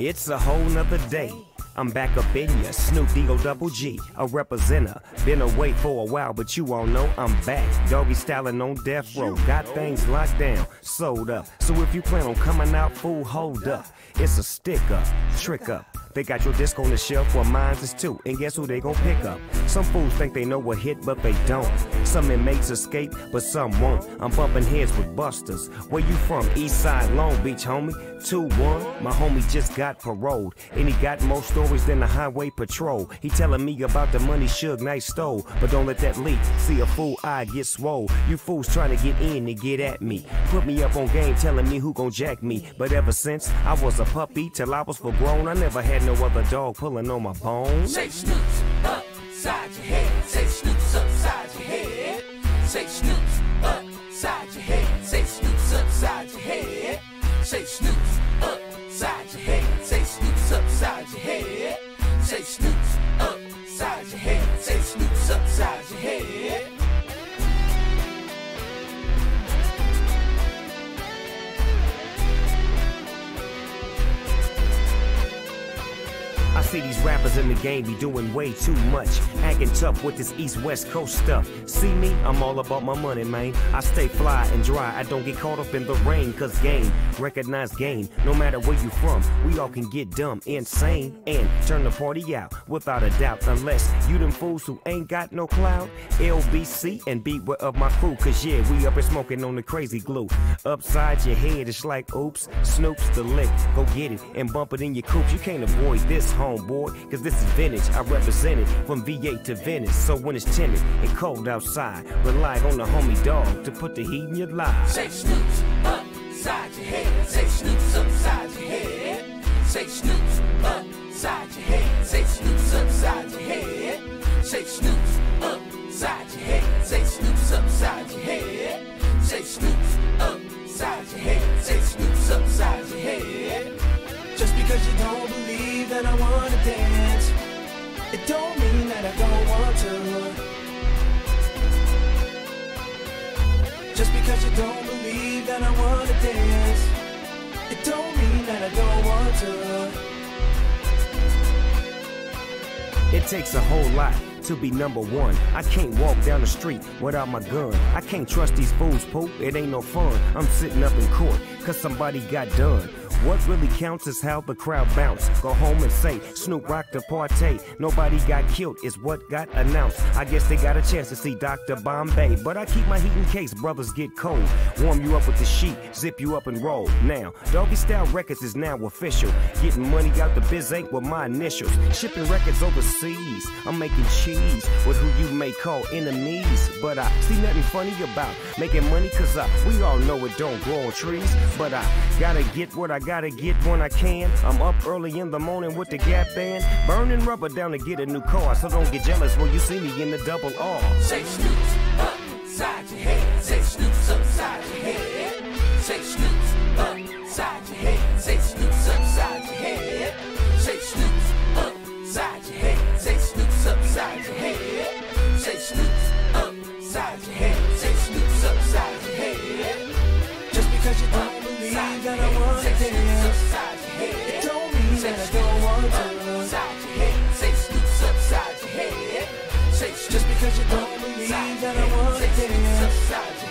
It's a whole nother day. I'm back up in ya, Snoop D-O double G, a representer. Been away for a while, but you all know I'm back. Doggy styling on death row, got things locked down, sold up. So if you plan on coming out, fool, hold up. It's a stick up, trick up. They got your disc on the shelf, well mine's is too. And guess who they gon' pick up? Some fools think they know what hit, but they don't. Some inmates escape, but some won't. I'm bumping heads with busters. Where you from? East Side, Long Beach, homie. 2-1, my homie just got paroled. And he got more stories than the highway patrol. He telling me about the money Suge Knight stole. But don't let that leak. See a fool eye get swole. You fools trying to get in and get at me. Put me up on game telling me who gon' jack me. But ever since I was a puppy till I was full grown, I never had no other dog pulling on my bones. Say snoops upside your head. Say snoops upside your head. Say snoops upside your head. Say snoops upside your head. Say snoops upside your head. Say snoops upside your head. Say snoops upside your head. Say snoops upside your head. See these rappers in the game be doing way too much. Acting tough with this East West Coast stuff. See me? I'm all about my money, man. I stay fly and dry. I don't get caught up in the rain, cause game, recognize game. No matter where you from, we all can get dumb, insane, and turn the party out without a doubt. Unless you them fools who ain't got no clout. LBC and beware of my crew, cause yeah, we up and smoking on the crazy glue. Upside your head, it's like oops, Snoop's the lick. Go get it and bump it in your coops. You can't avoid this, homeboy, cause this is vintage. I represent it from VA to Venice. So when it's timid and cold outside, rely on the homie dog to put the heat in your life. Say snoops upside your head. Say snoops upside your head. Say snoops upside your head. Say snoops upside your head. Say snoops upside your head. Say snoops upside your head. Say snoops upside your head. Say snoops upside your head. Just because you don't that I wanna dance, it don't mean that I don't want to. Just because you don't believe that I wanna dance, it don't mean that I don't want to. It takes a whole lot to be number one. I can't walk down the street without my gun. I can't trust these fools, poop. It ain't no fun. I'm sitting up in court cause somebody got done. What really counts is how the crowd bounce. Go home and say, Snoop rocked the party. Nobody got killed, is what got announced. I guess they got a chance to see Dr. Bombay. But I keep my heat in case brothers get cold. Warm you up with the sheet, zip you up and roll. Now, Doggy Style Records is now official. Getting money out the biz ain't with my initials. Shipping records overseas. I'm making cheese with who you may call enemies. But I see nothing funny about making money cause I, we all know it don't grow on trees. But I gotta get what I gotta get when I can. I'm up early in the morning with the Gap Band, burning rubber down to get a new car. So don't get jealous when you see me in the double R. Shake Snoops upside your head, shake Snoops upside your head, shake Snoops upside your head, shake Snoops upside your head, shake Snoops upside your head, shake Snoops upside your head. Just because you're thought mean that I want to dance. It don't mean that I don't want to. Just because you don't believe that I want to dance.